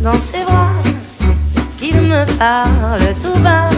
dans ses bras, qu'il me parle tout bas.